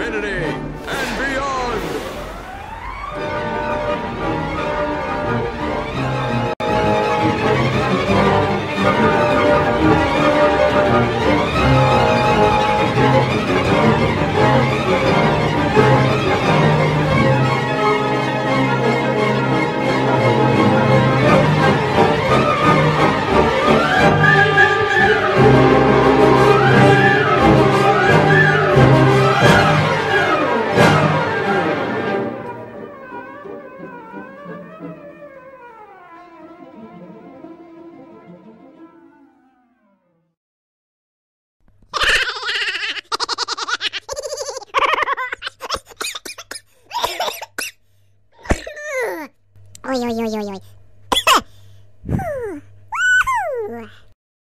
Infinity and beyond. おいおいおいおいおい。ふぅ、ふぅ。